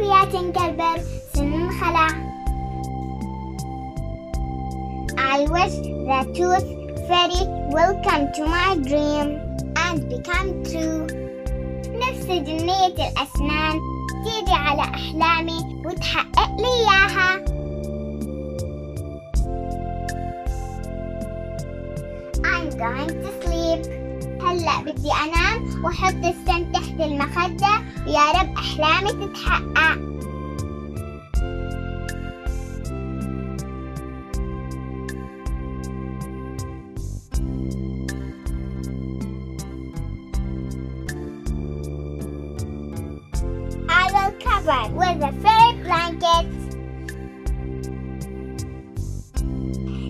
ويا تنكبر سن خلع I wish the tooth fairy will come to my dream and become true نفس جنية الأسنان تيجي على أحلامي وتحقق لي إياها I'm going to sleep هلأ بدي أنام وأحط السن تحت المخدة. ويا رب أحلامي تتحقق. I will cover with a fur blanket.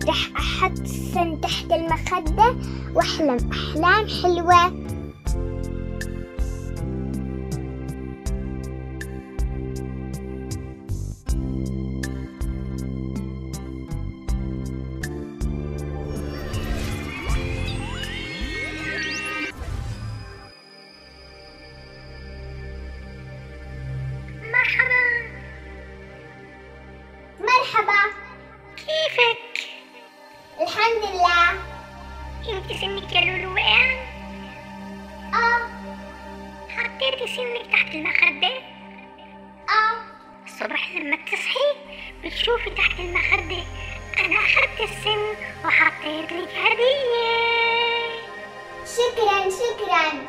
رح أحط السن تحت المخدة وأحلم أحلام حلوة. الحمد لله انت سنك يا لولو وقع؟ آه حطيتي سنك تحت المخدة؟ آه الصبح لما تصحي بتشوفي تحت المخدة أنا أخدت السن وحطيت لك هدية شكرا شكرا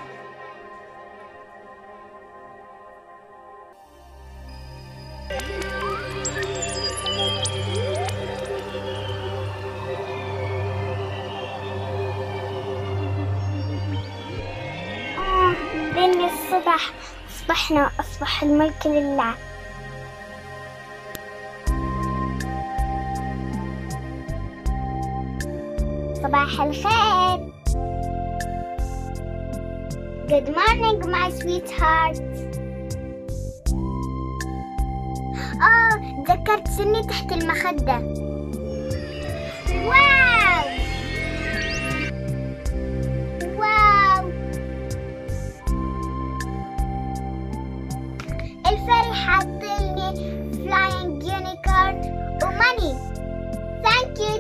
الصبح أصبحنا أصبح الملك لله. صباح الخير. Good morning my sweetheart. آه تذكرت سني تحت المخدة. a very me flying unicorn or money. Thank you.